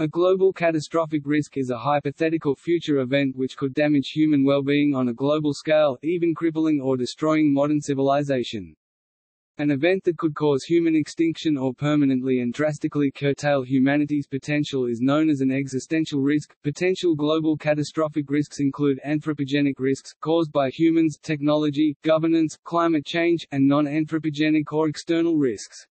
A global catastrophic risk is a hypothetical future event which could damage human well-being on a global scale, even crippling or destroying modern civilization. An event that could cause human extinction or permanently and drastically curtail humanity's potential is known as an existential risk. Potential global catastrophic risks include anthropogenic risks, caused by humans, technology, governance, climate change, and non-anthropogenic or external risks.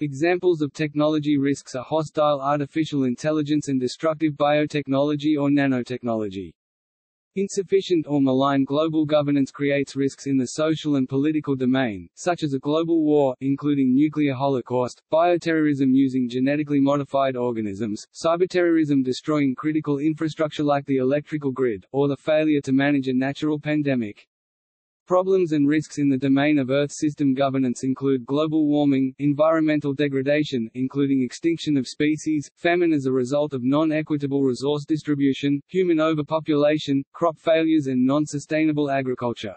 Examples of technology risks are hostile artificial intelligence and destructive biotechnology or nanotechnology. Insufficient or malign global governance creates risks in the social and political domain, such as a global war, including nuclear holocaust, bioterrorism using genetically modified organisms, cyberterrorism destroying critical infrastructure like the electrical grid, or the failure to manage a natural pandemic. Problems and risks in the domain of Earth system governance include global warming, environmental degradation, including extinction of species, famine as a result of non-equitable resource distribution, human overpopulation, crop failures and non-sustainable agriculture.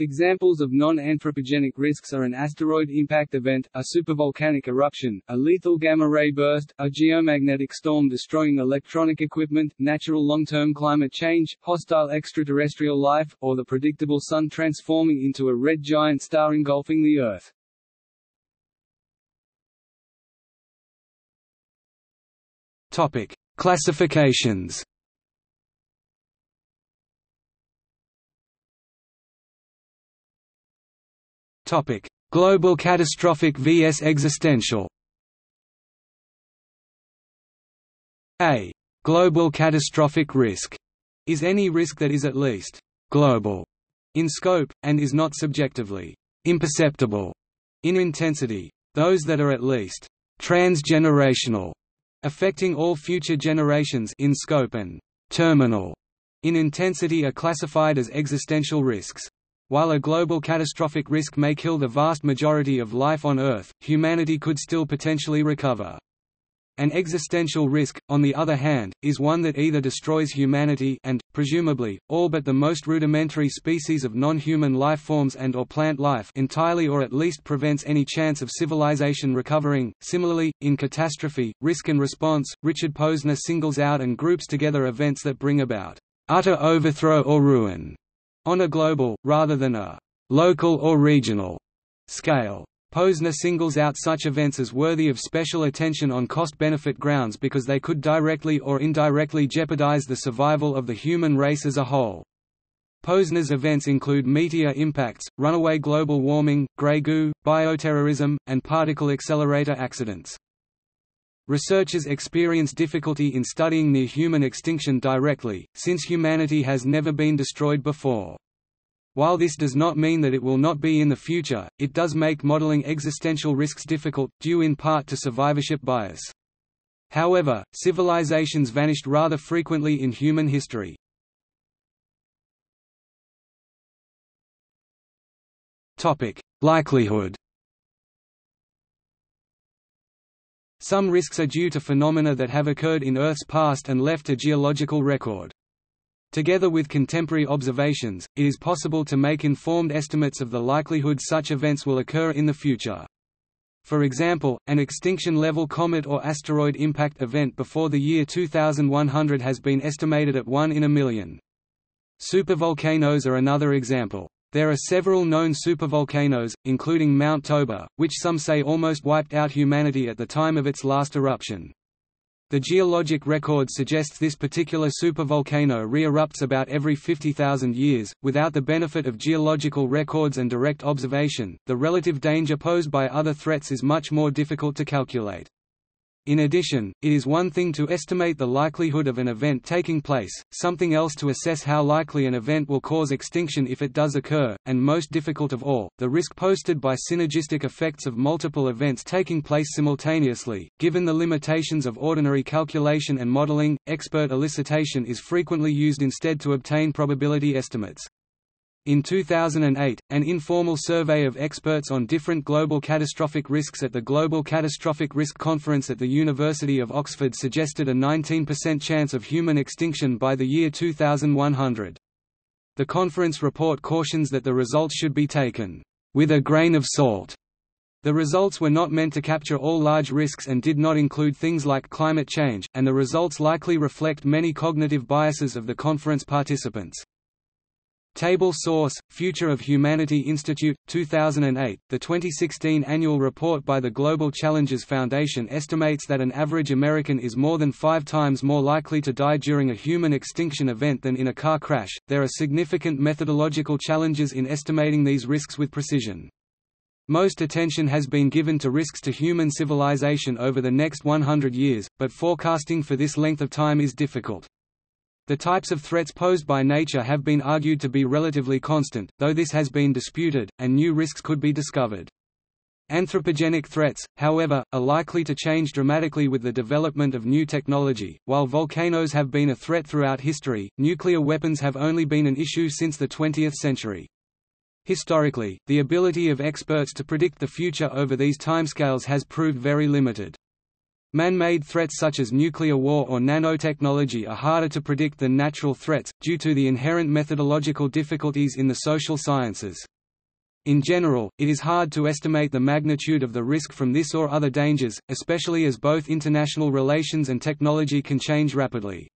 Examples of non-anthropogenic risks are an asteroid impact event, a supervolcanic eruption, a lethal gamma-ray burst, a geomagnetic storm destroying electronic equipment, natural long-term climate change, hostile extraterrestrial life, or the predictable Sun transforming into a red giant star engulfing the Earth. Topic. Classifications Topic: Global catastrophic vs existential. A global catastrophic risk is any risk that is at least global in scope and is not subjectively imperceptible in intensity. Those that are at least transgenerational, affecting all future generations in scope and terminal in intensity are classified as existential risks. While a global catastrophic risk may kill the vast majority of life on Earth, humanity could still potentially recover. An existential risk, on the other hand, is one that either destroys humanity and, presumably, all but the most rudimentary species of non-human life forms and or plant life entirely or at least prevents any chance of civilization recovering. Similarly, in catastrophe, risk and response, Richard Posner singles out and groups together events that bring about utter overthrow or ruin on a global, rather than a local or regional scale. Posner singles out such events as worthy of special attention on cost-benefit grounds because they could directly or indirectly jeopardize the survival of the human race as a whole. Posner's events include meteor impacts, runaway global warming, grey goo, bioterrorism, and particle accelerator accidents. Researchers experience difficulty in studying near-human extinction directly, since humanity has never been destroyed before. While this does not mean that it will not be in the future, it does make modeling existential risks difficult, due in part to survivorship bias. However, civilizations vanished rather frequently in human history. Likelihood Some risks are due to phenomena that have occurred in Earth's past and left a geological record. Together with contemporary observations, it is possible to make informed estimates of the likelihood such events will occur in the future. For example, an extinction-level comet or asteroid impact event before the year 2100 has been estimated at 1 in a million. Supervolcanoes are another example. There are several known supervolcanoes, including Mount Toba, which some say almost wiped out humanity at the time of its last eruption. The geologic record suggests this particular supervolcano re-erupts about every 50,000 years. Without the benefit of geological records and direct observation, the relative danger posed by other threats is much more difficult to calculate. In addition, it is one thing to estimate the likelihood of an event taking place, something else to assess how likely an event will cause extinction if it does occur, and most difficult of all, the risk posted by synergistic effects of multiple events taking place simultaneously. Given the limitations of ordinary calculation and modeling, expert elicitation is frequently used instead to obtain probability estimates. In 2008, an informal survey of experts on different global catastrophic risks at the Global Catastrophic Risk Conference at the University of Oxford suggested a 19% chance of human extinction by the year 2100. The conference report cautions that the results should be taken with a grain of salt The results were not meant to capture all large risks and did not include things like climate change, and the results likely reflect many cognitive biases of the conference participants. Table source: Future of Humanity Institute, 2008. The 2016 annual report by the Global Challenges Foundation estimates that an average American is more than five times more likely to die during a human extinction event than in a car crash. There are significant methodological challenges in estimating these risks with precision. Most attention has been given to risks to human civilization over the next 100 years, but forecasting for this length of time is difficult. The types of threats posed by nature have been argued to be relatively constant, though this has been disputed, and new risks could be discovered. Anthropogenic threats, however, are likely to change dramatically with the development of new technology. While volcanoes have been a threat throughout history, nuclear weapons have only been an issue since the 20th century. Historically, the ability of experts to predict the future over these timescales has proved very limited. Man-made threats such as nuclear war or nanotechnology are harder to predict than natural threats, due to the inherent methodological difficulties in the social sciences. In general, it is hard to estimate the magnitude of the risk from this or other dangers, especially as both international relations and technology can change rapidly.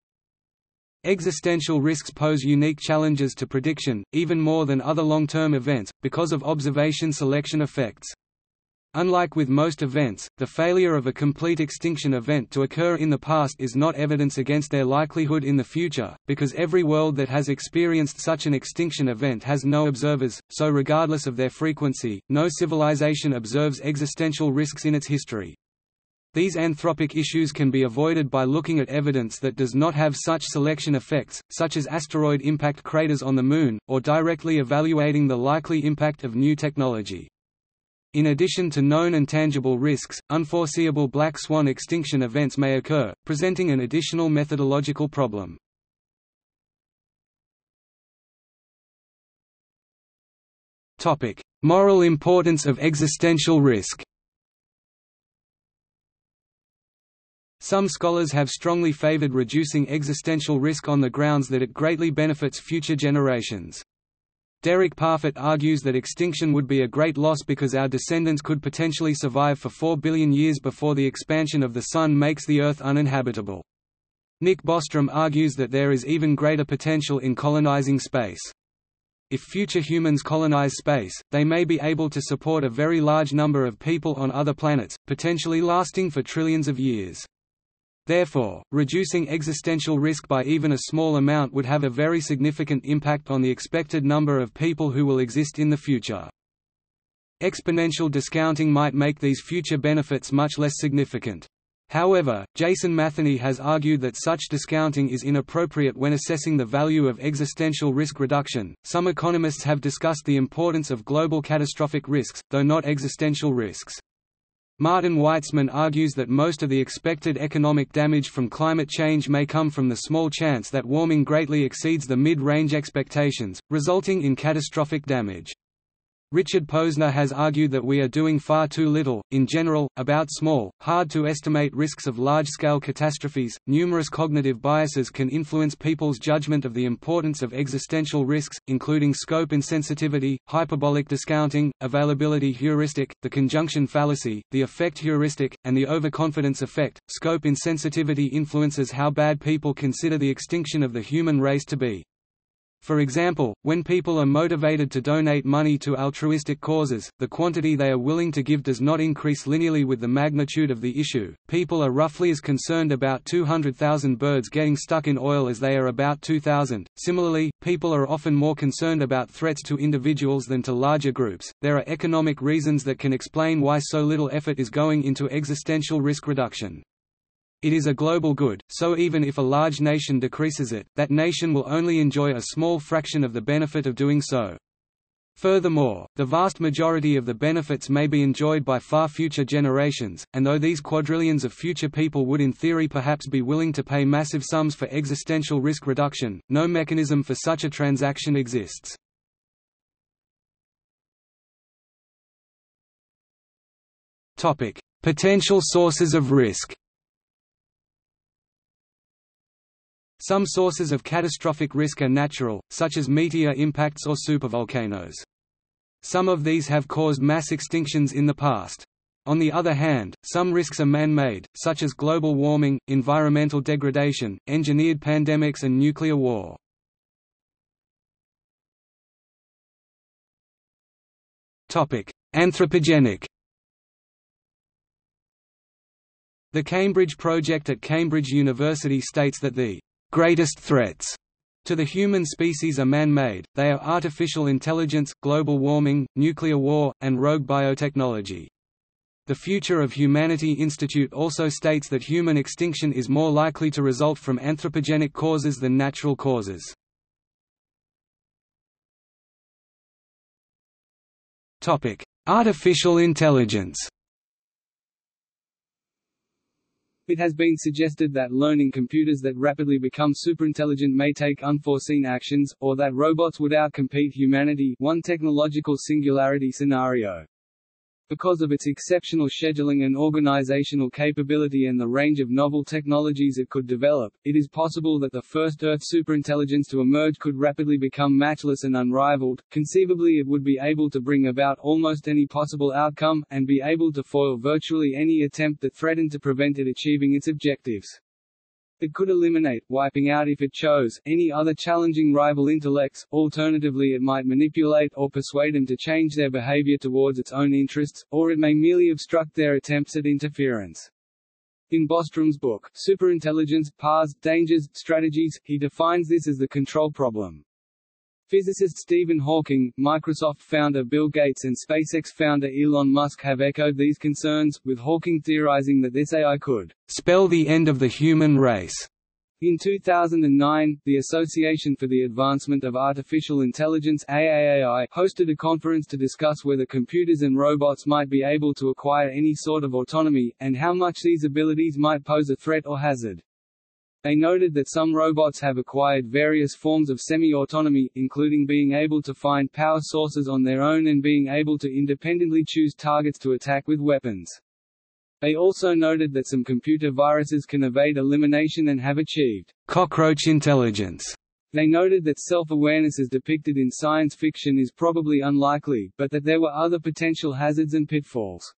Existential risks pose unique challenges to prediction, even more than other long-term events, because of observation selection effects. Unlike with most events, the failure of a complete extinction event to occur in the past is not evidence against their likelihood in the future, because every world that has experienced such an extinction event has no observers, so regardless of their frequency, no civilization observes existential risks in its history. These anthropic issues can be avoided by looking at evidence that does not have such selection effects, such as asteroid impact craters on the Moon, or directly evaluating the likely impact of new technology. In addition to known and tangible risks, unforeseeable black swan extinction events may occur, presenting an additional methodological problem. Topic: Moral importance of existential risk Some scholars have strongly favored reducing existential risk on the grounds that it greatly benefits future generations. Derek Parfit argues that extinction would be a great loss because our descendants could potentially survive for 4 billion years before the expansion of the Sun makes the Earth uninhabitable. Nick Bostrom argues that there is even greater potential in colonizing space. If future humans colonize space, they may be able to support a very large number of people on other planets, potentially lasting for trillions of years. Therefore, reducing existential risk by even a small amount would have a very significant impact on the expected number of people who will exist in the future. Exponential discounting might make these future benefits much less significant. However, Jason Matheny has argued that such discounting is inappropriate when assessing the value of existential risk reduction. Some economists have discussed the importance of global catastrophic risks, though not existential risks. Martin Weitzman argues that most of the expected economic damage from climate change may come from the small chance that warming greatly exceeds the mid-range expectations, resulting in catastrophic damage. Richard Posner has argued that we are doing far too little, in general, about small, hard to estimate risks of large scale catastrophes. Numerous cognitive biases can influence people's judgment of the importance of existential risks, including scope insensitivity, hyperbolic discounting, availability heuristic, the conjunction fallacy, the affect heuristic, and the overconfidence effect. Scope insensitivity influences how bad people consider the extinction of the human race to be. For example, when people are motivated to donate money to altruistic causes, the quantity they are willing to give does not increase linearly with the magnitude of the issue. People are roughly as concerned about 200,000 birds getting stuck in oil as they are about 2,000. Similarly, people are often more concerned about threats to individuals than to larger groups. There are economic reasons that can explain why so little effort is going into existential risk reduction. It is a global good, so even if a large nation decreases it, that nation will only enjoy a small fraction of the benefit of doing so. Furthermore, the vast majority of the benefits may be enjoyed by far future generations, and though these quadrillions of future people would in theory perhaps be willing to pay massive sums for existential risk reduction, no mechanism for such a transaction exists. Potential sources of risk Some sources of catastrophic risk are natural, such as meteor impacts or supervolcanoes. Some of these have caused mass extinctions in the past. On the other hand, some risks are man-made, such as global warming, environmental degradation, engineered pandemics and nuclear war. Anthropogenic The Cambridge Project at Cambridge University states that the greatest threats to the human species are man-made, they are artificial intelligence, global warming, nuclear war, and rogue biotechnology. The Future of Humanity Institute also states that human extinction is more likely to result from anthropogenic causes than natural causes. Artificial intelligence It has been suggested that learning computers that rapidly become superintelligent may take unforeseen actions, or that robots would outcompete humanity one technological singularity scenario. Because of its exceptional scheduling and organizational capability and the range of novel technologies it could develop, it is possible that the first Earth superintelligence to emerge could rapidly become matchless and unrivaled. Conceivably, it would be able to bring about almost any possible outcome, and be able to foil virtually any attempt that threatened to prevent it achieving its objectives. It could eliminate, wiping out if it chose, any other challenging rival intellects, alternatively it might manipulate or persuade them to change their behavior towards its own interests, or it may merely obstruct their attempts at interference. In Bostrom's book, Superintelligence, Paths, Dangers, Strategies, he defines this as the control problem. Physicist Stephen Hawking, Microsoft founder Bill Gates and SpaceX founder Elon Musk have echoed these concerns, with Hawking theorizing that this AI could spell the end of the human race. In 2009, the Association for the Advancement of Artificial Intelligence AAAI hosted a conference to discuss whether computers and robots might be able to acquire any sort of autonomy, and how much these abilities might pose a threat or hazard. They noted that some robots have acquired various forms of semi-autonomy, including being able to find power sources on their own and being able to independently choose targets to attack with weapons. They also noted that some computer viruses can evade elimination and have achieved cockroach intelligence. They noted that self-awareness as depicted in science fiction is probably unlikely, but that there were other potential hazards and pitfalls.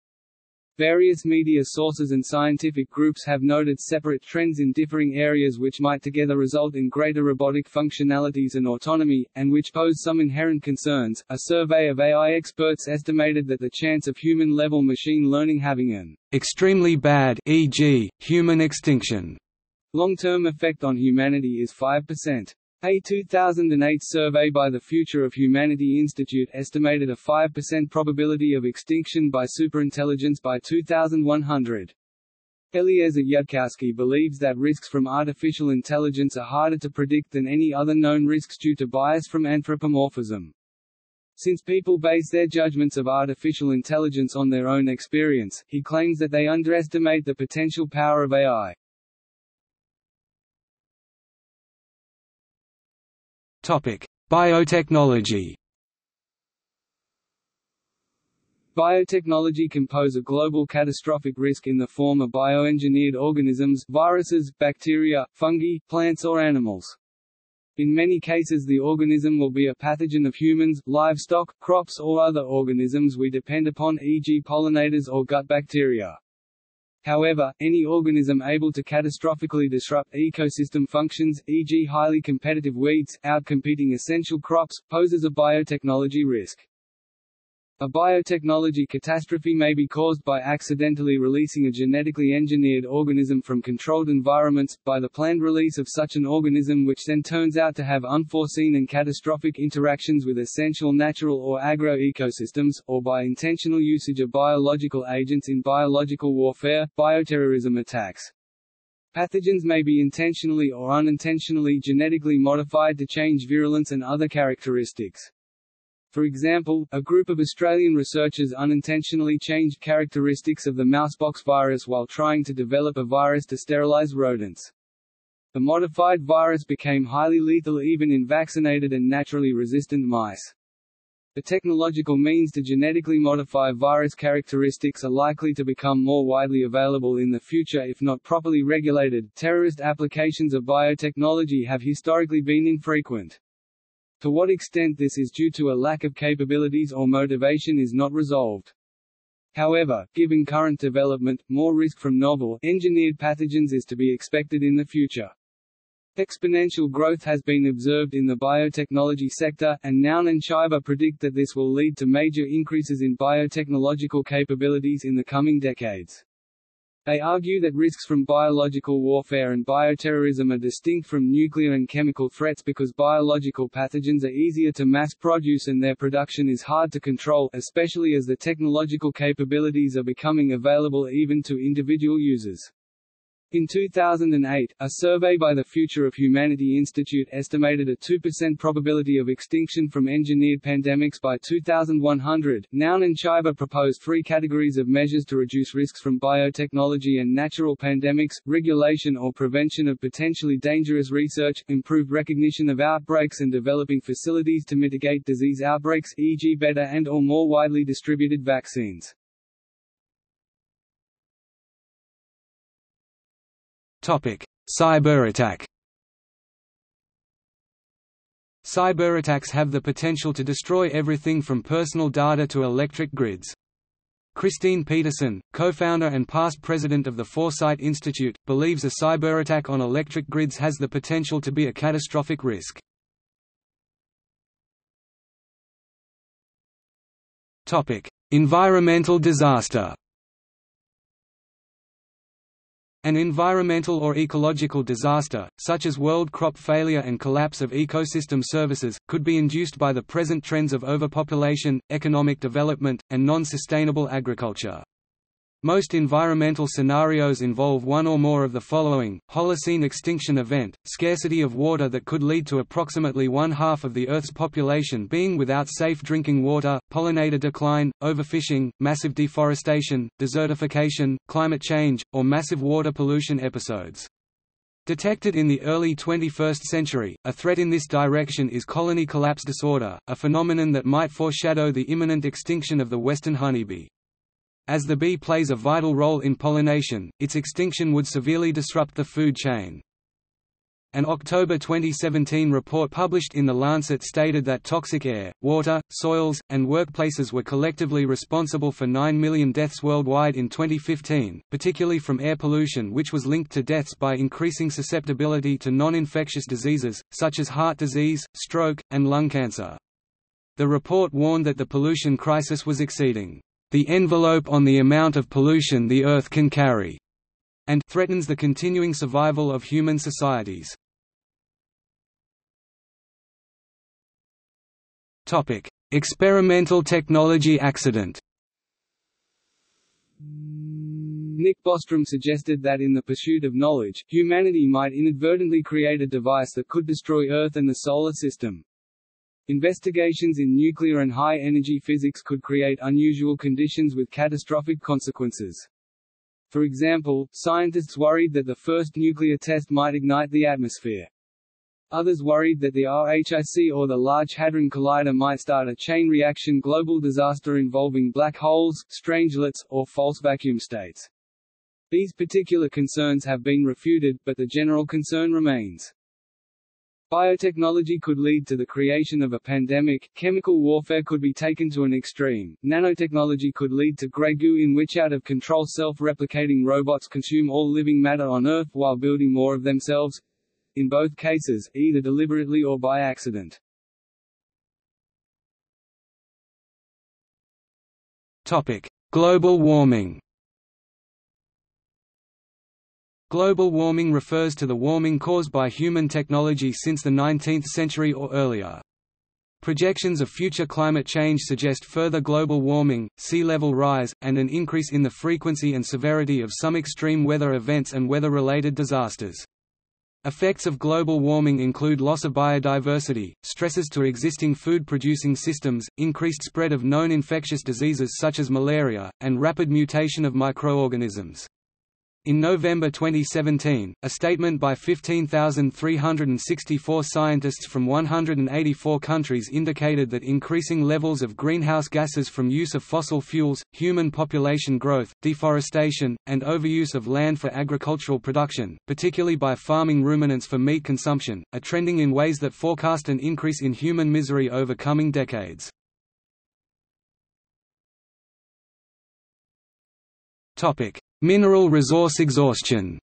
Various media sources and scientific groups have noted separate trends in differing areas which might together result in greater robotic functionalities and autonomy, and which pose some inherent concerns. A survey of AI experts estimated that the chance of human level machine learning having an extremely bad, e.g., human extinction, long term effect on humanity is 5%. A 2008 survey by the Future of Humanity Institute estimated a 5% probability of extinction by superintelligence by 2100. Eliezer Yudkowsky believes that risks from artificial intelligence are harder to predict than any other known risks due to bias from anthropomorphism. Since people base their judgments of artificial intelligence on their own experience, he claims that they underestimate the potential power of AI. Biotechnology. Biotechnology can pose a global catastrophic risk in the form of bioengineered organisms, viruses, bacteria, fungi, plants or animals. In many cases the organism will be a pathogen of humans, livestock, crops or other organisms we depend upon e.g. pollinators or gut bacteria. However, any organism able to catastrophically disrupt ecosystem functions, e.g. highly competitive weeds, outcompeting essential crops, poses a biotechnology risk. A biotechnology catastrophe may be caused by accidentally releasing a genetically engineered organism from controlled environments, by the planned release of such an organism which then turns out to have unforeseen and catastrophic interactions with essential natural or agro-ecosystems, or by intentional usage of biological agents in biological warfare, bioterrorism attacks. Pathogens may be intentionally or unintentionally genetically modified to change virulence and other characteristics. For example, a group of Australian researchers unintentionally changed characteristics of the mousepox virus while trying to develop a virus to sterilize rodents. The modified virus became highly lethal even in vaccinated and naturally resistant mice. The technological means to genetically modify virus characteristics are likely to become more widely available in the future if not properly regulated. Terrorist applications of biotechnology have historically been infrequent. To what extent this is due to a lack of capabilities or motivation is not resolved. However, given current development, more risk from novel, engineered pathogens is to be expected in the future. Exponential growth has been observed in the biotechnology sector, and Nouri and Chyba predict that this will lead to major increases in biotechnological capabilities in the coming decades. They argue that risks from biological warfare and bioterrorism are distinct from nuclear and chemical threats because biological pathogens are easier to mass produce and their production is hard to control, especially as the technological capabilities are becoming available even to individual users. In 2008, a survey by the Future of Humanity Institute estimated a 2% probability of extinction from engineered pandemics by 2100. Nouri and Chyba proposed three categories of measures to reduce risks from biotechnology and natural pandemics, regulation or prevention of potentially dangerous research, improved recognition of outbreaks and developing facilities to mitigate disease outbreaks e.g. better and or more widely distributed vaccines. Cyberattack Cyberattacks have the potential to destroy everything from personal data to electric grids. Christine Peterson, co-founder and past president of the Foresight Institute, believes a cyberattack on electric grids has the potential to be a catastrophic risk. Environmental disaster An environmental or ecological disaster, such as world crop failure and collapse of ecosystem services, could be induced by the present trends of overpopulation, economic development, and non-sustainable agriculture. Most environmental scenarios involve one or more of the following, Holocene extinction event, scarcity of water that could lead to approximately one-half of the Earth's population being without safe drinking water, pollinator decline, overfishing, massive deforestation, desertification, climate change, or massive water pollution episodes. Detected in the early 21st century, a threat in this direction is colony collapse disorder, a phenomenon that might foreshadow the imminent extinction of the western honeybee. As the bee plays a vital role in pollination, its extinction would severely disrupt the food chain. An October 2017 report published in The Lancet stated that toxic air, water, soils, and workplaces were collectively responsible for 9 million deaths worldwide in 2015, particularly from air pollution which was linked to deaths by increasing susceptibility to non-infectious diseases, such as heart disease, stroke, and lung cancer. The report warned that the pollution crisis was exceeding the envelope on the amount of pollution the Earth can carry, and threatens the continuing survival of human societies. Topic: Experimental technology accident. Nick Bostrom suggested that in the pursuit of knowledge, humanity might inadvertently create a device that could destroy Earth and the Solar System. Investigations in nuclear and high-energy physics could create unusual conditions with catastrophic consequences. For example, scientists worried that the first nuclear test might ignite the atmosphere. Others worried that the RHIC or the Large Hadron Collider might start a chain reaction global disaster involving black holes, strangelets, or false vacuum states. These particular concerns have been refuted, but the general concern remains. Biotechnology could lead to the creation of a pandemic, chemical warfare could be taken to an extreme, nanotechnology could lead to grey goo in which out-of-control self-replicating robots consume all living matter on Earth while building more of themselves in both cases, either deliberately or by accident. Topic: Global warming. Global warming refers to the warming caused by human technology since the 19th century or earlier. Projections of future climate change suggest further global warming, sea level rise, and an increase in the frequency and severity of some extreme weather events and weather-related disasters. Effects of global warming include loss of biodiversity, stresses to existing food-producing systems, increased spread of known infectious diseases such as malaria, and rapid mutation of microorganisms. In November 2017, a statement by 15,364 scientists from 184 countries indicated that increasing levels of greenhouse gases from use of fossil fuels, human population growth, deforestation, and overuse of land for agricultural production, particularly by farming ruminants for meat consumption, are trending in ways that forecast an increase in human misery over coming decades. Topic: Mineral resource exhaustion.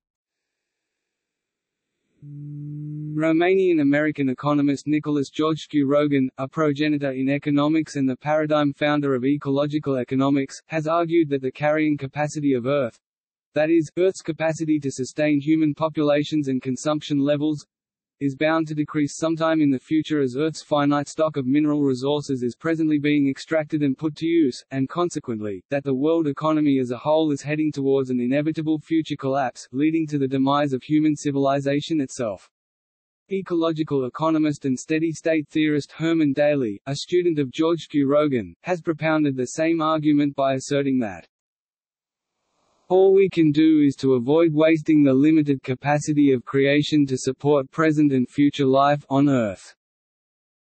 Romanian-American economist Nicholas Georgescu Roegen, a progenitor in economics and the paradigm founder of ecological economics, has argued that the carrying capacity of Earth—that is, Earth's capacity to sustain human populations and consumption levels, is bound to decrease sometime in the future as Earth's finite stock of mineral resources is presently being extracted and put to use, and consequently, that the world economy as a whole is heading towards an inevitable future collapse, leading to the demise of human civilization itself. Ecological economist and steady-state theorist Herman Daly, a student of Georgescu Roegen, has propounded the same argument by asserting that all we can do is to avoid wasting the limited capacity of creation to support present and future life on Earth.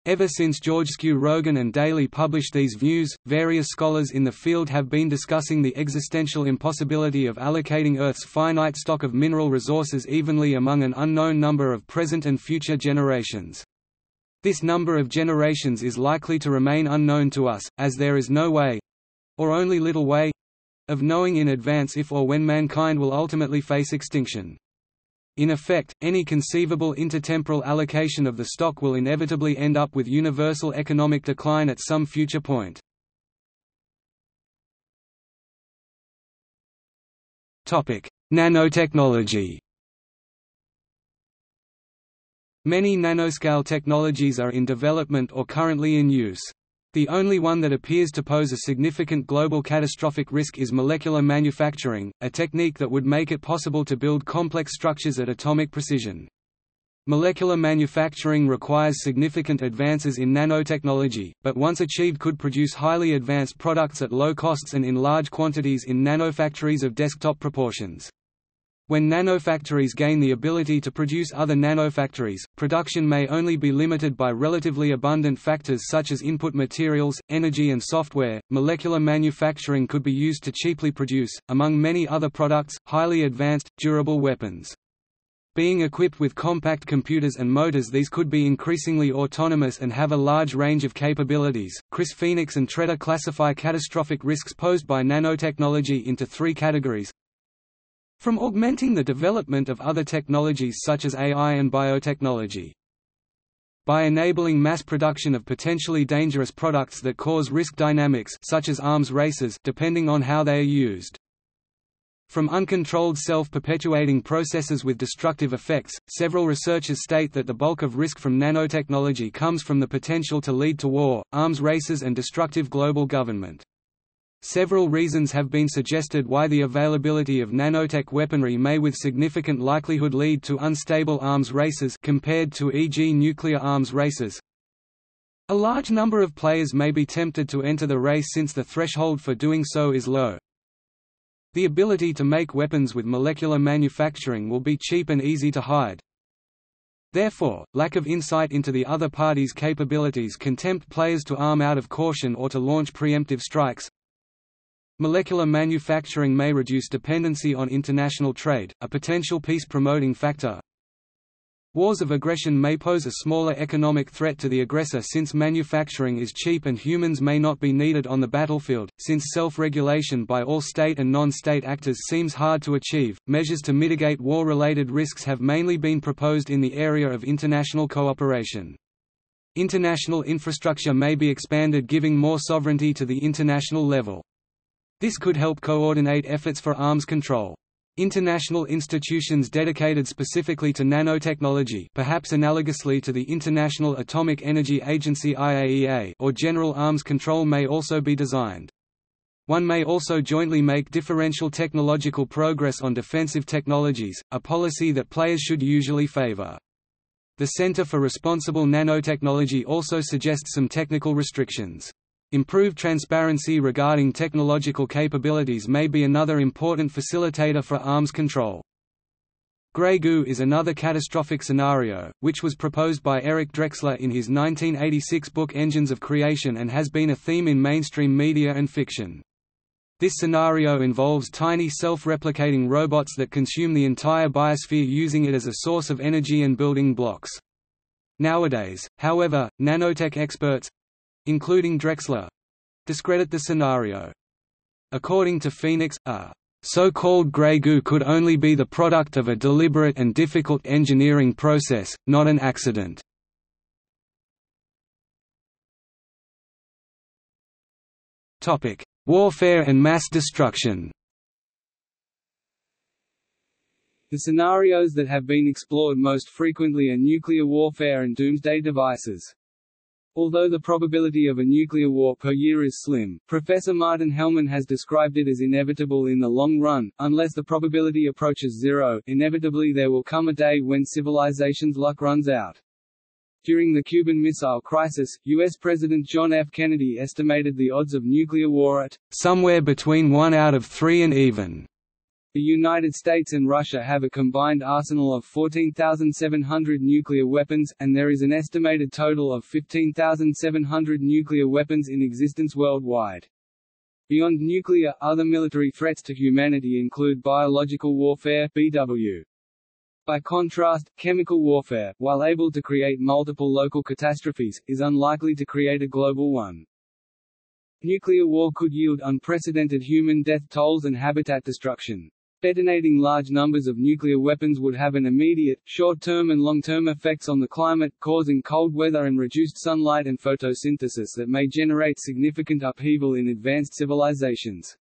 Ever since Georgescu Roegen and Daly published these views, various scholars in the field have been discussing the existential impossibility of allocating Earth's finite stock of mineral resources evenly among an unknown number of present and future generations. This number of generations is likely to remain unknown to us, as there is no way—or only little way, of knowing in advance if or when mankind will ultimately face extinction. In effect, any conceivable intertemporal allocation of the stock will inevitably end up with universal economic decline at some future point. Nanotechnology Many nanoscale technologies are in development or currently in use. The only one that appears to pose a significant global catastrophic risk is molecular manufacturing, a technique that would make it possible to build complex structures at atomic precision. Molecular manufacturing requires significant advances in nanotechnology, but once achieved could produce highly advanced products at low costs and in large quantities in nanofactories of desktop proportions. When nanofactories gain the ability to produce other nanofactories, production may only be limited by relatively abundant factors such as input materials, energy, and software. Molecular manufacturing could be used to cheaply produce, among many other products, highly advanced, durable weapons. Being equipped with compact computers and motors, these could be increasingly autonomous and have a large range of capabilities. Chris Phoenix and Treder classify catastrophic risks posed by nanotechnology into three categories from augmenting the development of other technologies such as AI and biotechnology. By enabling mass production of potentially dangerous products that cause risk dynamics such as arms races depending on how they are used. From uncontrolled self-perpetuating processes with destructive effects, several researchers state that the bulk of risk from nanotechnology comes from the potential to lead to war, arms races and destructive global government. Several reasons have been suggested why the availability of nanotech weaponry may with significant likelihood lead to unstable arms races compared to e.g. nuclear arms races. A large number of players may be tempted to enter the race since the threshold for doing so is low. The ability to make weapons with molecular manufacturing will be cheap and easy to hide. Therefore, lack of insight into the other party's capabilities can tempt players to arm out of caution or to launch preemptive strikes. Molecular manufacturing may reduce dependency on international trade, a potential peace-promoting factor. Wars of aggression may pose a smaller economic threat to the aggressor since manufacturing is cheap and humans may not be needed on the battlefield. Since self-regulation by all state and non-state actors seems hard to achieve, measures to mitigate war-related risks have mainly been proposed in the area of international cooperation. International infrastructure may be expanded giving more sovereignty to the international level. This could help coordinate efforts for arms control. International institutions dedicated specifically to nanotechnology perhaps analogously to the International Atomic Energy Agency IAEA or General Arms Control may also be designed. One may also jointly make differential technological progress on defensive technologies, a policy that players should usually favor. The Center for Responsible Nanotechnology also suggests some technical restrictions. Improved transparency regarding technological capabilities may be another important facilitator for arms control. Grey goo is another catastrophic scenario, which was proposed by Eric Drexler in his 1986 book Engines of Creation and has been a theme in mainstream media and fiction. This scenario involves tiny self-replicating robots that consume the entire biosphere using it as a source of energy and building blocks. Nowadays, however, nanotech experts—including Drexler—discredit the scenario. According to Phoenix, a so-called grey goo could only be the product of a deliberate and difficult engineering process, not an accident. Warfare and mass destruction The scenarios that have been explored most frequently are nuclear warfare and doomsday devices. Although the probability of a nuclear war per year is slim, Professor Martin Hellman has described it as inevitable in the long run, unless the probability approaches zero, inevitably there will come a day when civilization's luck runs out. During the Cuban Missile Crisis, U.S. President John F. Kennedy estimated the odds of nuclear war at somewhere between 1 out of 3 and even. The United States and Russia have a combined arsenal of 14,700 nuclear weapons, and there is an estimated total of 15,700 nuclear weapons in existence worldwide. Beyond nuclear, other military threats to humanity include biological warfare BW. By contrast, chemical warfare, while able to create multiple local catastrophes, is unlikely to create a global one. Nuclear war could yield unprecedented human death tolls and habitat destruction. Detonating large numbers of nuclear weapons would have an immediate, short-term and long-term effects on the climate, causing cold weather and reduced sunlight and photosynthesis that may generate significant upheaval in advanced civilizations.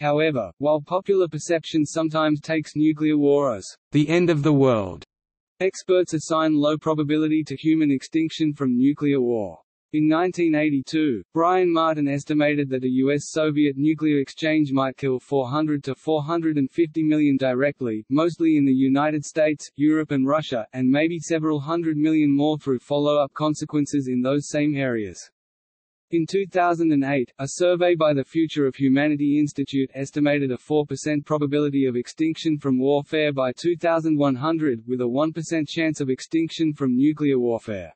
However, while popular perception sometimes takes nuclear war as the end of the world, experts assign low probability to human extinction from nuclear war. In 1982, Brian Martin estimated that a U.S.-Soviet nuclear exchange might kill 400 to 450 million directly, mostly in the United States, Europe and Russia, and maybe several hundred million more through follow-up consequences in those same areas. In 2008, a survey by the Future of Humanity Institute estimated a 4% probability of extinction from warfare by 2100, with a 1% chance of extinction from nuclear warfare.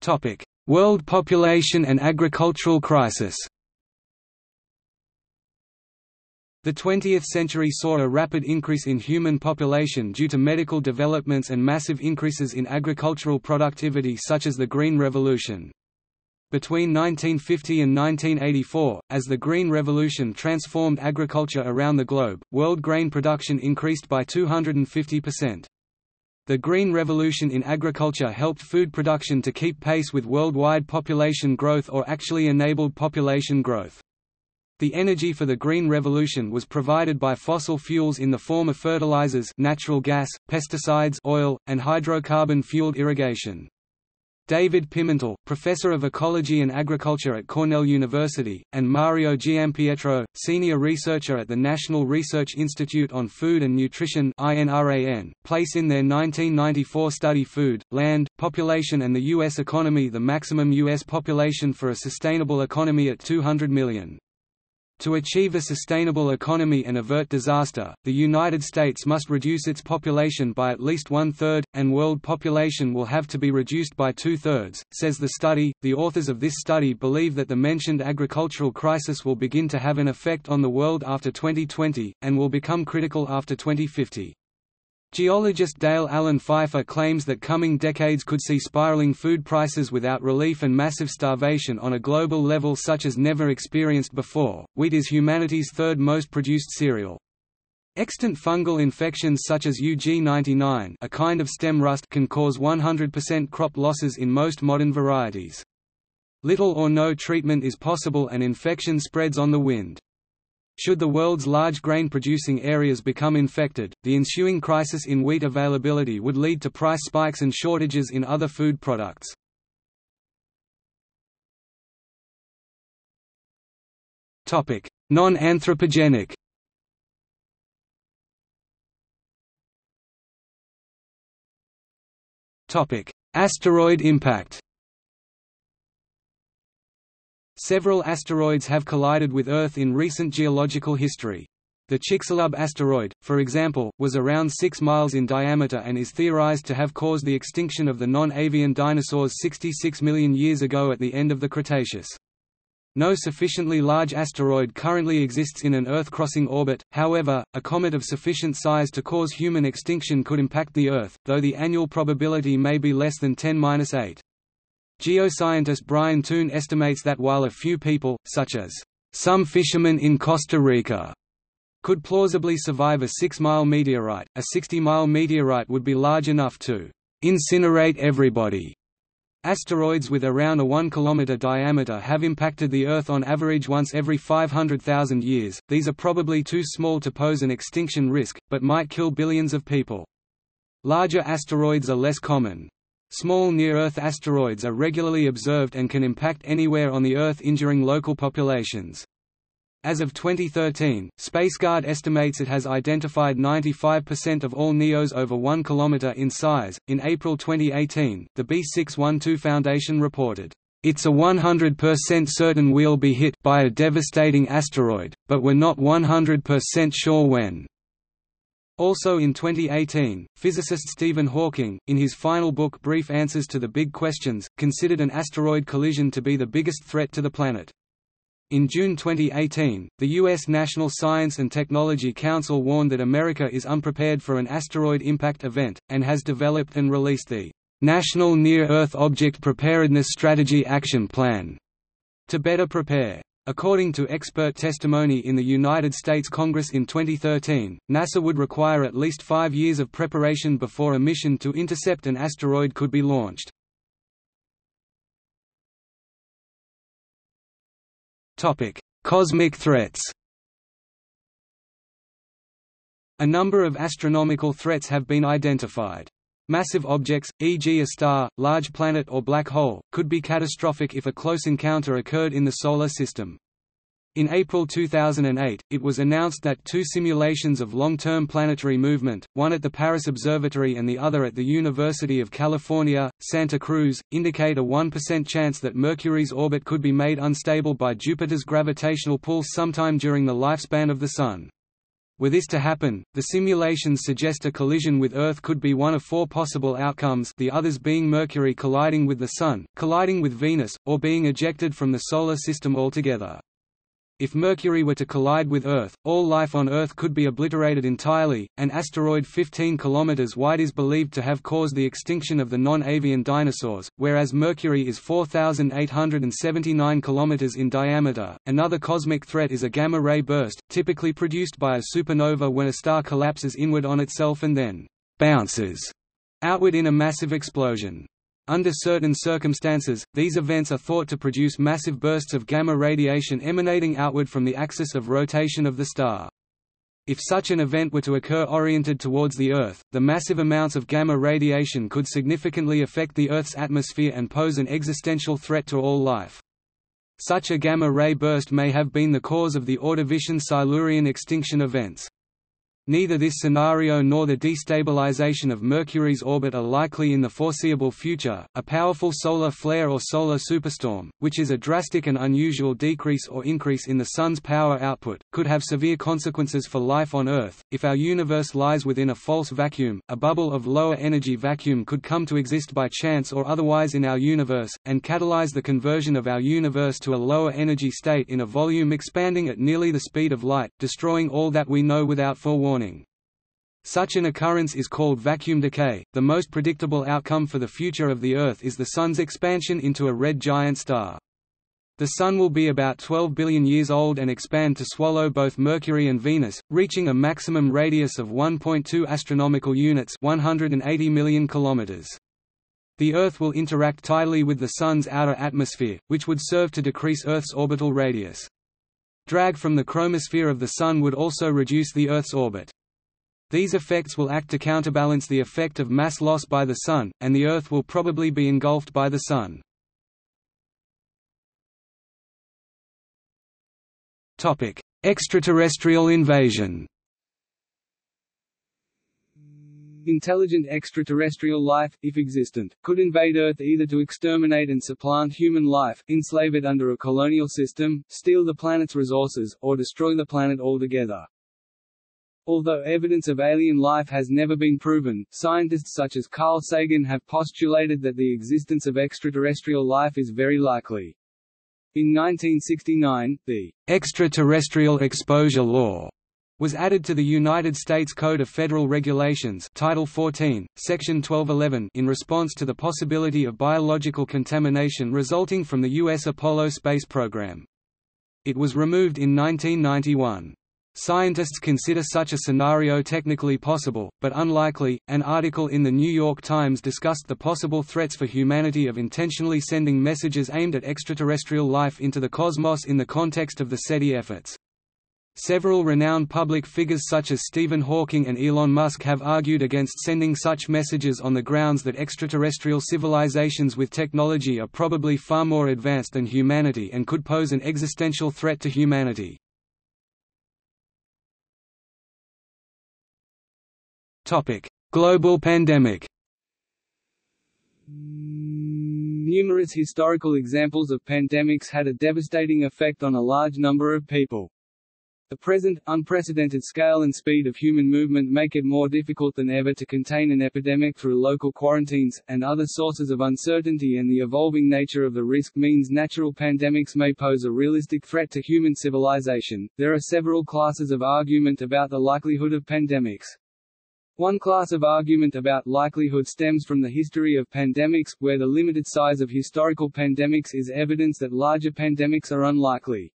Topic: World population and agricultural crisis. The 20th century saw a rapid increase in human population due to medical developments and massive increases in agricultural productivity such as the Green Revolution. Between 1950 and 1984, as the Green Revolution transformed agriculture around the globe, world grain production increased by 250%. The Green Revolution in agriculture helped food production to keep pace with worldwide population growth or actually enabled population growth. The energy for the Green Revolution was provided by fossil fuels in the form of fertilizers natural gas, pesticides oil, and hydrocarbon-fueled irrigation. David Pimentel, professor of ecology and agriculture at Cornell University, and Mario Giampietro, senior researcher at the National Research Institute on Food and Nutrition place in their 1994 study Food, Land, Population and the U.S. Economy the maximum U.S. population for a sustainable economy at 200 million. To achieve a sustainable economy and avert disaster, the United States must reduce its population by at least one-third, and world population will have to be reduced by two-thirds, says the study. The authors of this study believe that the mentioned agricultural crisis will begin to have an effect on the world after 2020, and will become critical after 2050. Geologist Dale Allen Pfeiffer claims that coming decades could see spiraling food prices without relief and massive starvation on a global level such as never experienced before. Wheat is humanity's third most produced cereal. Extant fungal infections such as UG99 a kind of stem rust can cause 100% crop losses in most modern varieties. Little or no treatment is possible and infection spreads on the wind. Should the world's large grain-producing areas become infected, the ensuing crisis in wheat availability would lead to price spikes and shortages in other food products. Non-anthropogenic. Asteroid impact Several asteroids have collided with Earth in recent geological history. The Chicxulub asteroid, for example, was around 6 miles in diameter and is theorized to have caused the extinction of the non-avian dinosaurs 66 million years ago at the end of the Cretaceous. No sufficiently large asteroid currently exists in an Earth-crossing orbit, however, a comet of sufficient size to cause human extinction could impact the Earth, though the annual probability may be less than 10-8. Geoscientist Brian Toon estimates that while a few people, such as some fishermen in Costa Rica, could plausibly survive a 6-mile meteorite, a 60-mile meteorite would be large enough to incinerate everybody. Asteroids with around a 1 km diameter have impacted the Earth on average once every 500,000 years, these are probably too small to pose an extinction risk, but might kill billions of people. Larger asteroids are less common. Small near-Earth asteroids are regularly observed and can impact anywhere on the Earth injuring local populations. As of 2013, SpaceGuard estimates it has identified 95% of all NEOs over 1 km in size. In April 2018, the B612 Foundation reported, It's a 100% certain we'll be hit by a devastating asteroid, but we're not 100% sure when. Also in 2018, physicist Stephen Hawking, in his final book Brief Answers to the Big Questions, considered an asteroid collision to be the biggest threat to the planet. In June 2018, the U.S. National Science and Technology Council warned that America is unprepared for an asteroid impact event, and has developed and released the National Near-Earth Object Preparedness Strategy Action Plan to better prepare. According to expert testimony in the United States Congress in 2013, NASA would require at least five years of preparation before a mission to intercept an asteroid could be launched. Cosmic threats. A number of astronomical threats have been identified. Massive objects, e.g. a star, large planet or black hole, could be catastrophic if a close encounter occurred in the Solar System. In April 2008, it was announced that two simulations of long-term planetary movement, one at the Paris Observatory and the other at the University of California, Santa Cruz, indicate a 1% chance that Mercury's orbit could be made unstable by Jupiter's gravitational pull sometime during the lifespan of the Sun. Were this to happen, the simulations suggest a collision with Earth could be one of four possible outcomes the others being Mercury colliding with the Sun, colliding with Venus, or being ejected from the Solar System altogether. If Mercury were to collide with Earth, all life on Earth could be obliterated entirely. An asteroid 15 km wide is believed to have caused the extinction of the non avian dinosaurs, whereas Mercury is 4,879 km in diameter. Another cosmic threat is a gamma ray burst, typically produced by a supernova when a star collapses inward on itself and then bounces outward in a massive explosion. Under certain circumstances, these events are thought to produce massive bursts of gamma radiation emanating outward from the axis of rotation of the star. If such an event were to occur oriented towards the Earth, the massive amounts of gamma radiation could significantly affect the Earth's atmosphere and pose an existential threat to all life. Such a gamma-ray burst may have been the cause of the Ordovician-Silurian extinction events. Neither this scenario nor the destabilization of Mercury's orbit are likely in the foreseeable future. A powerful solar flare or solar superstorm, which is a drastic and unusual decrease or increase in the Sun's power output, could have severe consequences for life on Earth. If our universe lies within a false vacuum, a bubble of lower energy vacuum could come to exist by chance or otherwise in our universe, and catalyze the conversion of our universe to a lower energy state in a volume expanding at nearly the speed of light, destroying all that we know without forewarning. Such an occurrence is called vacuum decay. The most predictable outcome for the future of the Earth is the Sun's expansion into a red giant star. The Sun will be about 12 billion years old and expand to swallow both Mercury and Venus, reaching a maximum radius of 1.2 astronomical units, 180 million kilometers. The Earth will interact tidally with the Sun's outer atmosphere, which would serve to decrease Earth's orbital radius. Drag from the chromosphere of the Sun would also reduce the Earth's orbit. These effects will act to counterbalance the effect of mass loss by the Sun, and the Earth will probably be engulfed by the Sun. Extraterrestrial invasion Intelligent extraterrestrial life, if existent, could invade Earth either to exterminate and supplant human life, enslave it under a colonial system, steal the planet's resources, or destroy the planet altogether. Although evidence of alien life has never been proven, scientists such as Carl Sagan have postulated that the existence of extraterrestrial life is very likely. In 1969, the Extraterrestrial Exposure Law was added to the United States Code of Federal Regulations Title 14, Section 1211 in response to the possibility of biological contamination resulting from the U.S. Apollo space program. It was removed in 1991. Scientists consider such a scenario technically possible, but unlikely. An article in the New York Times discussed the possible threats for humanity of intentionally sending messages aimed at extraterrestrial life into the cosmos in the context of the SETI efforts. Several renowned public figures such as Stephen Hawking and Elon Musk have argued against sending such messages on the grounds that extraterrestrial civilizations with technology are probably far more advanced than humanity and could pose an existential threat to humanity. Global pandemic Numerous historical examples of pandemics had a devastating effect on a large number of people. The present, unprecedented scale and speed of human movement make it more difficult than ever to contain an epidemic through local quarantines, and other sources of uncertainty and the evolving nature of the risk means natural pandemics may pose a realistic threat to human civilization. There are several classes of argument about the likelihood of pandemics. One class of argument about likelihood stems from the history of pandemics, where the limited size of historical pandemics is evidence that larger pandemics are unlikely.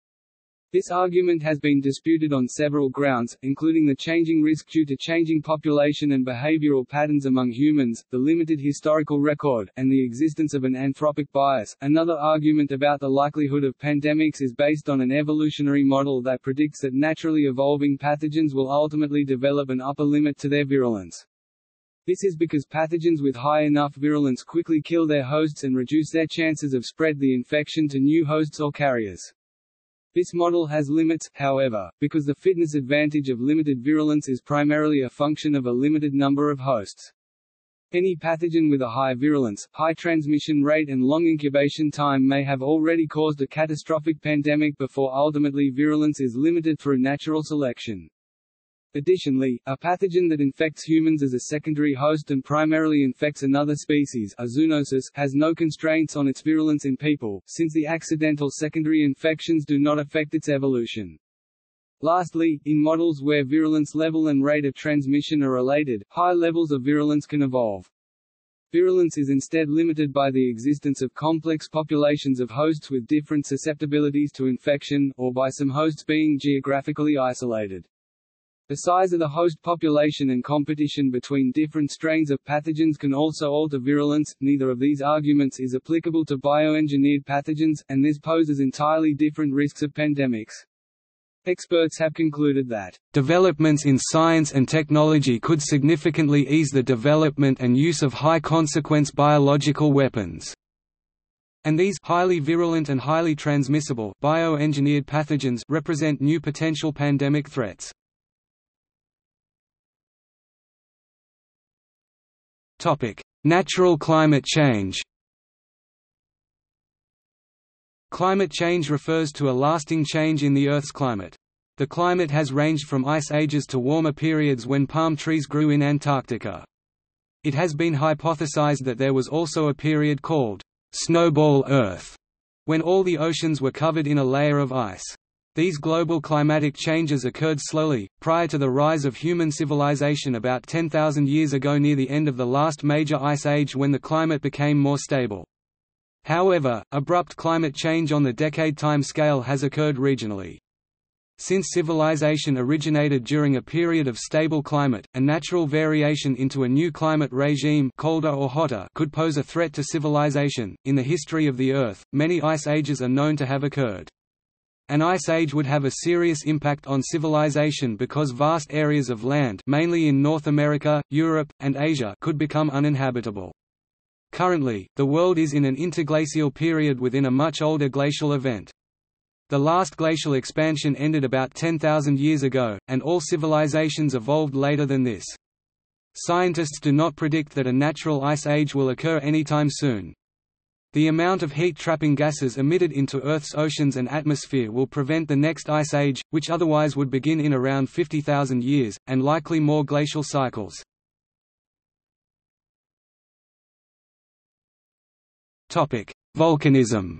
This argument has been disputed on several grounds, including the changing risk due to changing population and behavioral patterns among humans, the limited historical record, and the existence of an anthropic bias. Another argument about the likelihood of pandemics is based on an evolutionary model that predicts that naturally evolving pathogens will ultimately develop an upper limit to their virulence. This is because pathogens with high enough virulence quickly kill their hosts and reduce their chances of spread the infection to new hosts or carriers. This model has limits, however, because the fitness advantage of limited virulence is primarily a function of a limited number of hosts. Any pathogen with a high virulence, high transmission rate and long incubation time may have already caused a catastrophic pandemic before ultimately virulence is limited through natural selection. Additionally, a pathogen that infects humans as a secondary host and primarily infects another species a zoonosis has no constraints on its virulence in people, since the accidental secondary infections do not affect its evolution. Lastly, in models where virulence level and rate of transmission are related, high levels of virulence can evolve. Virulence is instead limited by the existence of complex populations of hosts with different susceptibilities to infection, or by some hosts being geographically isolated. The size of the host population and competition between different strains of pathogens can also alter virulence. Neither of these arguments is applicable to bioengineered pathogens, and this poses entirely different risks of pandemics. Experts have concluded that developments in science and technology could significantly ease the development and use of high-consequence biological weapons. And these highly virulent and highly transmissible bioengineered pathogens represent new potential pandemic threats. Natural climate change Climate change refers to a lasting change in the Earth's climate. The climate has ranged from ice ages to warmer periods when palm trees grew in Antarctica. It has been hypothesized that there was also a period called snowball Earth, when all the oceans were covered in a layer of ice. These global climatic changes occurred slowly, prior to the rise of human civilization about 10,000 years ago near the end of the last major ice age when the climate became more stable. However, abrupt climate change on the decade time scale has occurred regionally. Since civilization originated during a period of stable climate, a natural variation into a new climate regime colder or hotter could pose a threat to civilization. In the history of the Earth, many ice ages are known to have occurred. An ice age would have a serious impact on civilization because vast areas of land mainly in North America, Europe, and Asia could become uninhabitable. Currently, the world is in an interglacial period within a much older glacial event. The last glacial expansion ended about 10,000 years ago, and all civilizations evolved later than this. Scientists do not predict that a natural ice age will occur anytime soon. The amount of heat-trapping gases emitted into Earth's oceans and atmosphere will prevent the next ice age, which otherwise would begin in around 50,000 years, and likely more glacial cycles. Volcanism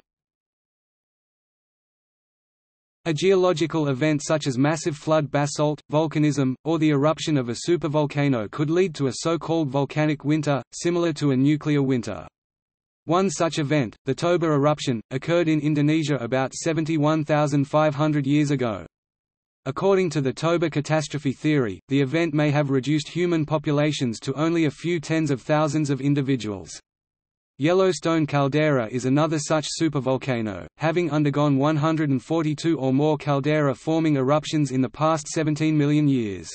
a geological event such as massive flood basalt, volcanism, or the eruption of a supervolcano could lead to a so-called volcanic winter, similar to a nuclear winter. One such event, the Toba eruption, occurred in Indonesia about 71,500 years ago. According to the Toba catastrophe theory, the event may have reduced human populations to only a few tens of thousands of individuals. Yellowstone caldera is another such supervolcano, having undergone 142 or more caldera-forming eruptions in the past 17 million years.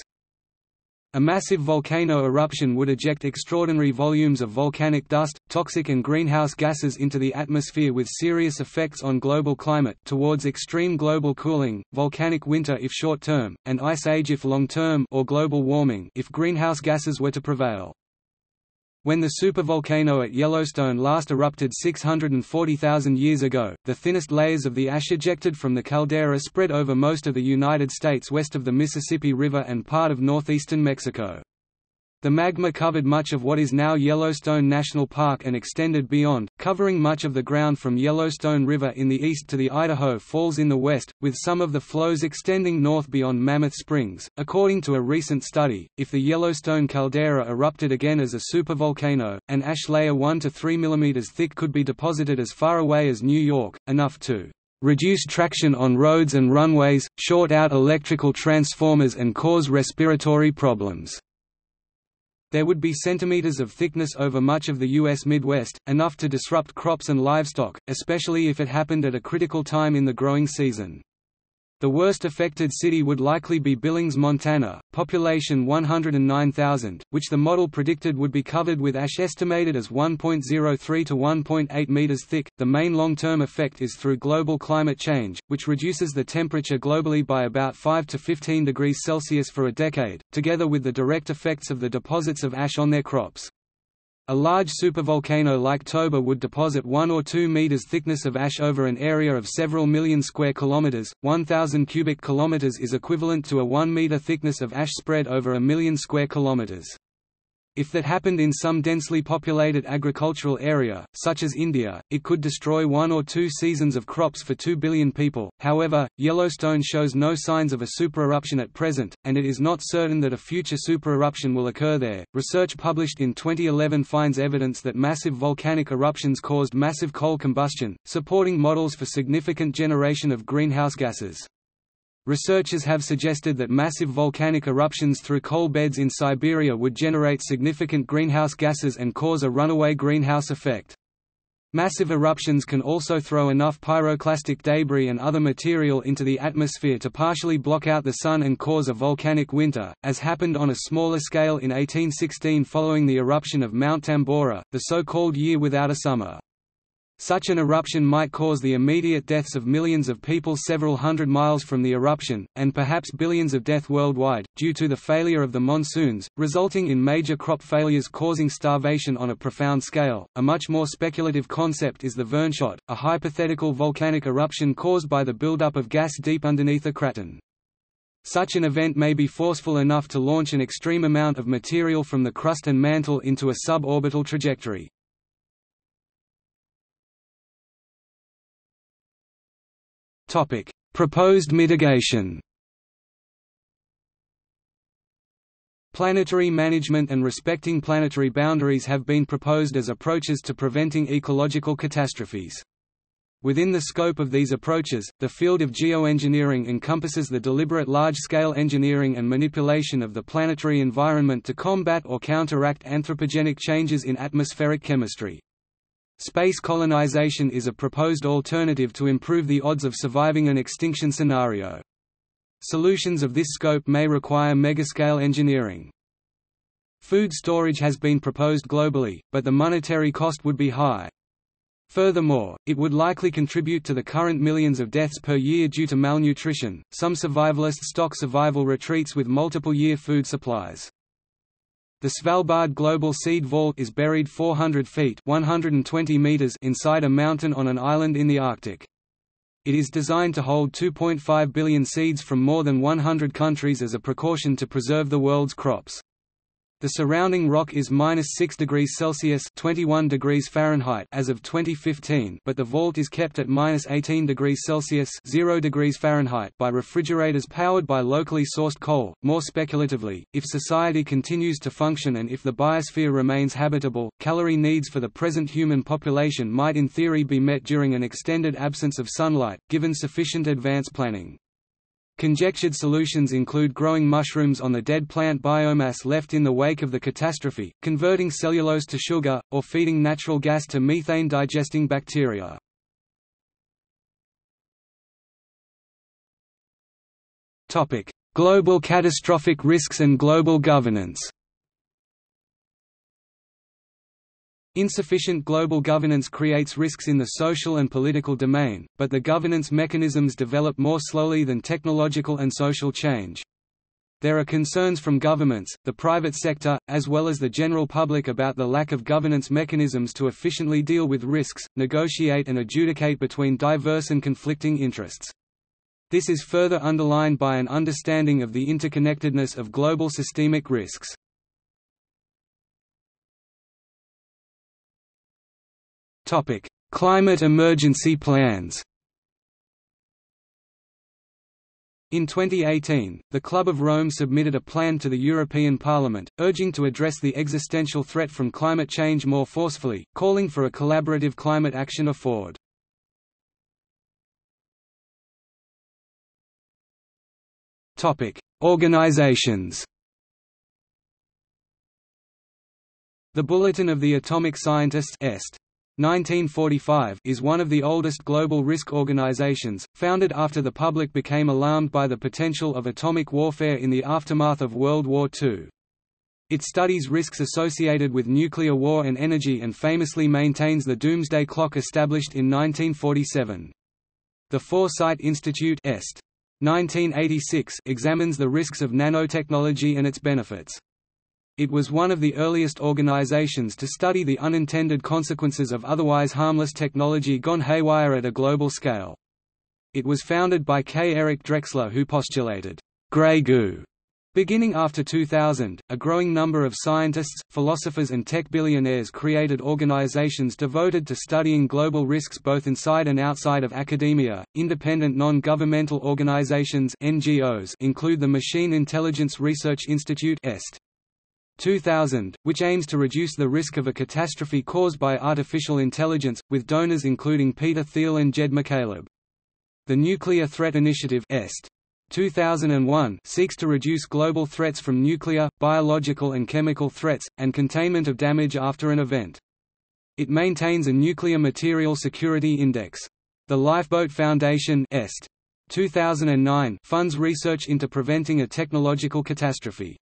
A massive volcano eruption would eject extraordinary volumes of volcanic dust, toxic and greenhouse gases into the atmosphere with serious effects on global climate towards extreme global cooling, volcanic winter if short-term, and ice age if long-term or global warming if greenhouse gases were to prevail. When the supervolcano at Yellowstone last erupted 640,000 years ago, the thinnest layers of the ash ejected from the caldera spread over most of the United States west of the Mississippi River and part of northeastern Mexico. The magma covered much of what is now Yellowstone National Park and extended beyond, covering much of the ground from Yellowstone River in the east to the Idaho Falls in the west, with some of the flows extending north beyond Mammoth Springs. According to a recent study, if the Yellowstone caldera erupted again as a supervolcano, an ash layer 1 to 3 mm thick could be deposited as far away as New York, enough to reduce traction on roads and runways, short out electrical transformers and cause respiratory problems. There would be centimeters of thickness over much of the U.S. Midwest, enough to disrupt crops and livestock, especially if it happened at a critical time in the growing season. The worst affected city would likely be Billings, Montana, population 109,000, which the model predicted would be covered with ash estimated as 1.03 to 1.8 meters thick. The main long-term effect is through global climate change, which reduces the temperature globally by about 5 to 15 degrees Celsius for a decade, together with the direct effects of the deposits of ash on their crops. A large supervolcano like Toba would deposit 1 or 2 meters thickness of ash over an area of several million square kilometers. 1000 cubic kilometers is equivalent to a 1 meter thickness of ash spread over a million square kilometers. If that happened in some densely populated agricultural area, such as India, it could destroy one or two seasons of crops for 2 billion people. However, Yellowstone shows no signs of a supereruption at present, and it is not certain that a future supereruption will occur there. Research published in 2011 finds evidence that massive volcanic eruptions caused massive coal combustion, supporting models for significant generation of greenhouse gases. Researchers have suggested that massive volcanic eruptions through coal beds in Siberia would generate significant greenhouse gases and cause a runaway greenhouse effect. Massive eruptions can also throw enough pyroclastic debris and other material into the atmosphere to partially block out the sun and cause a volcanic winter, as happened on a smaller scale in 1816 following the eruption of Mount Tambora, the so-called year without a summer. Such an eruption might cause the immediate deaths of millions of people several hundred miles from the eruption, and perhaps billions of death worldwide, due to the failure of the monsoons, resulting in major crop failures causing starvation on a profound scale. A much more speculative concept is the Verneshot, a hypothetical volcanic eruption caused by the buildup of gas deep underneath a craton. Such an event may be forceful enough to launch an extreme amount of material from the crust and mantle into a suborbital trajectory. Topic: Proposed mitigation. Planetary management and respecting planetary boundaries have been proposed as approaches to preventing ecological catastrophes. Within the scope of these approaches, the field of geoengineering encompasses the deliberate large-scale engineering and manipulation of the planetary environment to combat or counteract anthropogenic changes in atmospheric chemistry. Space colonization is a proposed alternative to improve the odds of surviving an extinction scenario. Solutions of this scope may require megascale engineering. Food storage has been proposed globally, but the monetary cost would be high. Furthermore, it would likely contribute to the current millions of deaths per year due to malnutrition. Some survivalists stock survival retreats with multiple year food supplies. The Svalbard Global Seed Vault is buried 400 feet 120 meters inside a mountain on an island in the Arctic. It is designed to hold 2.5 billion seeds from more than 100 countries as a precaution to preserve the world's crops. The surrounding rock is minus 6 degrees Celsius 21 degrees Fahrenheit as of 2015 but the vault is kept at minus 18 degrees Celsius 0 degrees Fahrenheit by refrigerators powered by locally sourced coal. More speculatively, if society continues to function and if the biosphere remains habitable, calorie needs for the present human population might in theory be met during an extended absence of sunlight, given sufficient advance planning. Conjectured solutions include growing mushrooms on the dead plant biomass left in the wake of the catastrophe, converting cellulose to sugar, or feeding natural gas to methane-digesting bacteria. Global catastrophic risks and global governance Insufficient global governance creates risks in the social and political domain, but the governance mechanisms develop more slowly than technological and social change. There are concerns from governments, the private sector, as well as the general public about the lack of governance mechanisms to efficiently deal with risks, negotiate and adjudicate between diverse and conflicting interests. This is further underlined by an understanding of the interconnectedness of global systemic risks. Topic: Climate emergency plans. In 2018, the Club of Rome submitted a plan to the European Parliament, urging to address the existential threat from climate change more forcefully, calling for a collaborative climate action afford. Organizations The Bulletin of the Atomic Scientists Est. 1945 is one of the oldest global risk organizations, founded after the public became alarmed by the potential of atomic warfare in the aftermath of World War II. It studies risks associated with nuclear war and energy and famously maintains the doomsday clock established in 1947. The Foresight Institute Est. 1986 examines the risks of nanotechnology and its benefits. It was one of the earliest organizations to study the unintended consequences of otherwise harmless technology gone haywire at a global scale. It was founded by K. Eric Drexler who postulated, "'grey goo' Beginning after 2000, a growing number of scientists, philosophers and tech billionaires created organizations devoted to studying global risks both inside and outside of academia. Independent non-governmental organizations (NGOs) include the Machine Intelligence Research Institute (EST), 2000, which aims to reduce the risk of a catastrophe caused by artificial intelligence, with donors including Peter Thiel and Jed McCaleb. The Nuclear Threat Initiative EST 2001 seeks to reduce global threats from nuclear, biological and chemical threats, and containment of damage after an event. It maintains a Nuclear Material Security Index. The Lifeboat Foundation EST 2009 funds research into preventing a technological catastrophe.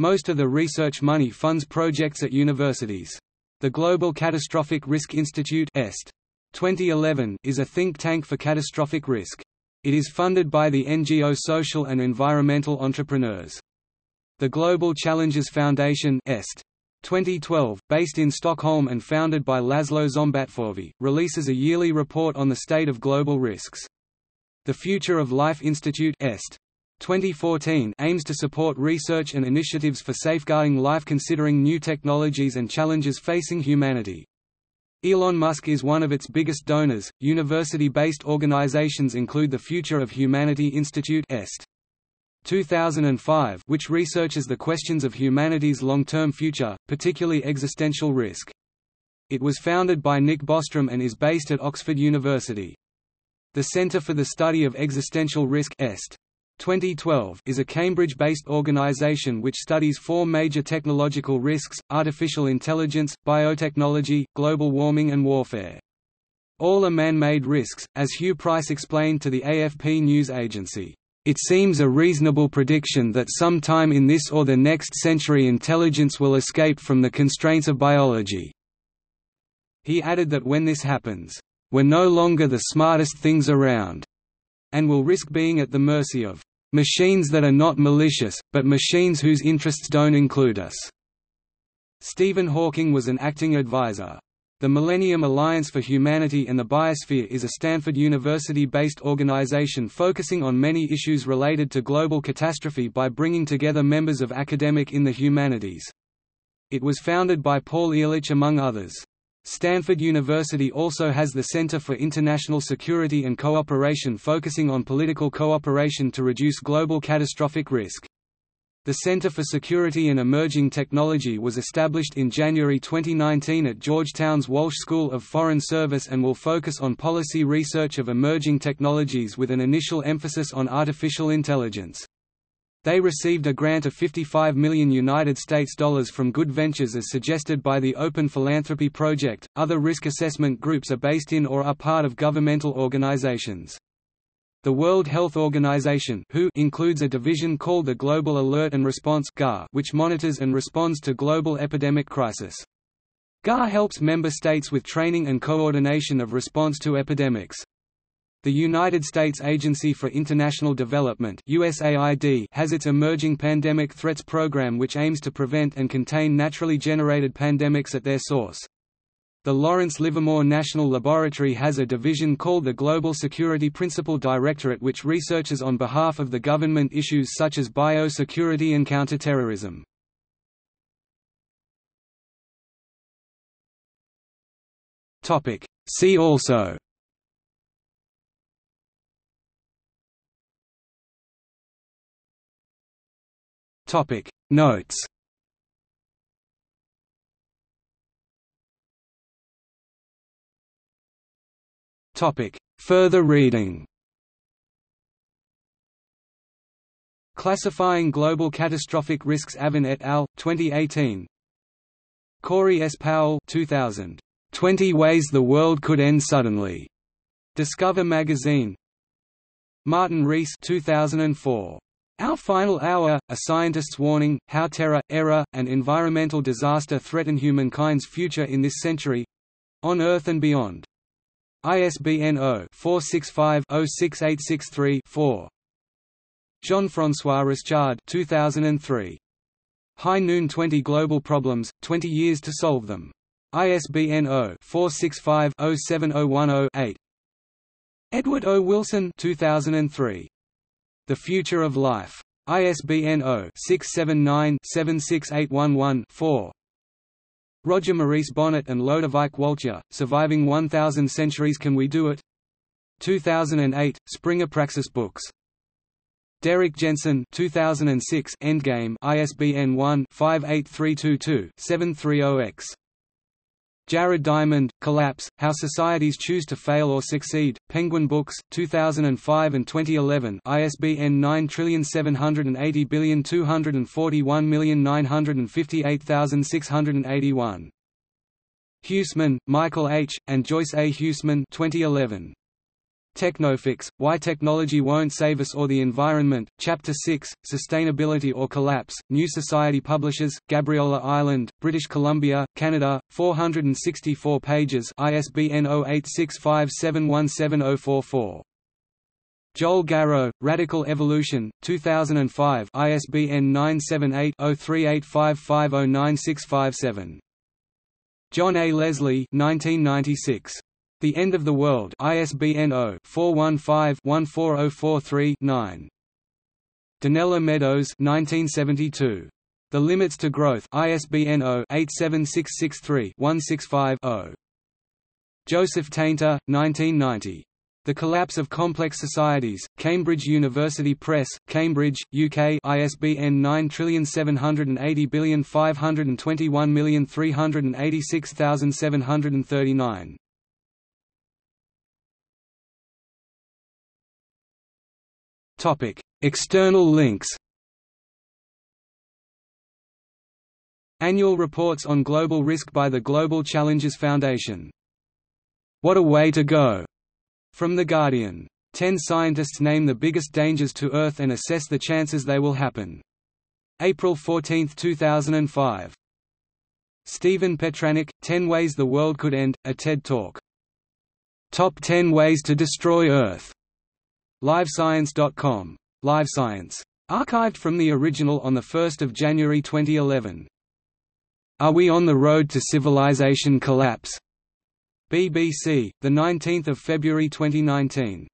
Most of the research money funds projects at universities. The Global Catastrophic Risk Institute EST 2011 is a think tank for catastrophic risk. It is funded by the NGO Social and Environmental Entrepreneurs. The Global Challenges Foundation EST 2012, based in Stockholm and founded by Laszlo Szombatfalvy, releases a yearly report on the state of global risks. The Future of Life Institute 2014 aims to support research and initiatives for safeguarding life considering new technologies and challenges facing humanity. Elon Musk is one of its biggest donors. University-based organizations include the Future of Humanity Institute (EST) 2005, which researches the questions of humanity's long-term future, particularly existential risk. It was founded by Nick Bostrom and is based at Oxford University. The Center for the Study of Existential Risk (EST) 2012 is a Cambridge-based organization which studies four major technological risks, artificial intelligence, biotechnology, global warming and warfare. All are man-made risks, as Huw Price explained to the AFP news agency. It seems a reasonable prediction that sometime in this or the next century intelligence will escape from the constraints of biology. He added that when this happens, "...we're no longer the smartest things around," and will risk being at the mercy of Machines that are not malicious, but machines whose interests don't include us. Stephen Hawking was an acting advisor. The Millennium Alliance for Humanity and the Biosphere is a Stanford University-based organization focusing on many issues related to global catastrophe by bringing together members of academic in the humanities. It was founded by Paul Ehrlich among others. Stanford University also has the Center for International Security and Cooperation focusing on political cooperation to reduce global catastrophic risk. The Center for Security and Emerging Technology was established in January 2019 at Georgetown's Walsh School of Foreign Service and will focus on policy research of emerging technologies with an initial emphasis on artificial intelligence. They received a grant of 55 million United States dollars from Good Ventures as suggested by the Open Philanthropy Project. Other risk assessment groups are based in or are part of governmental organizations. The World Health Organization WHO includes a division called the Global Alert and Response GAR, which monitors and responds to global epidemic crisis. GAR helps member states with training and coordination of response to epidemics. The United States Agency for International Development USAID has its Emerging Pandemic Threats Program which aims to prevent and contain naturally generated pandemics at their source. The Lawrence Livermore National Laboratory has a division called the Global Security Principal Directorate which researches on behalf of the government issues such as biosecurity and counterterrorism. See also Notes Topic: Further reading. Classifying Global Catastrophic Risks Avin et al., 2018 Corey S. Powell 2000. 20 Ways the World Could End Suddenly. Discover Magazine Martin Rees 2004. Our Final Hour, A Scientist's Warning, How Terror, Error, and Environmental Disaster Threaten Humankind's Future in This Century—on Earth and Beyond. ISBN 0-465-06863-4. Jean-François Rischard 2003. High Noon 20 Global Problems, 20 Years to Solve Them. ISBN 0-465-07010-8. Edward O. Wilson 2003. The Future of Life. ISBN 0-679-76811-4. Roger Maurice Bonnet and Lodewijk Woltjer, Surviving 1000 Centuries Can We Do It? 2008, Springer Praxis Books. Derrick Jensen 2006 Endgame ISBN 1-58322-730-X. Jared Diamond, Collapse, How Societies Choose to Fail or Succeed, Penguin Books, 2005 and 2011 ISBN 9780241958681. Huesemann, Michael H., and Joyce A. Huesemann 2011. Technofix, Why Technology Won't Save Us or the Environment, Chapter 6, Sustainability or Collapse, New Society Publishers, Gabriola Island, British Columbia, Canada, 464 pages ISBN 0865717044. Joel Garreau, Radical Evolution, 2005 ISBN 978-0385509657. John A. Leslie 1996. The End of the World ISBN 0-415-14043-9. Donella Meadows 1972. The Limits to Growth ISBN 0-87663-165-0. Joseph Tainter, 1990. The Collapse of Complex Societies, Cambridge University Press, Cambridge, UK ISBN 9780521386739. Topic: External links. Annual reports on global risk by the Global Challenges Foundation. What a way to go! From The Guardian. Ten scientists name the biggest dangers to Earth and assess the chances they will happen. April 14, 2005. Stephen Petranek, 10 Ways the World Could End, a TED Talk. Top 10 Ways to Destroy Earth. LiveScience.com. LiveScience. Archived from the original on 1 January 2011. Are we on the road to civilization collapse? BBC, the 19th of February 2019.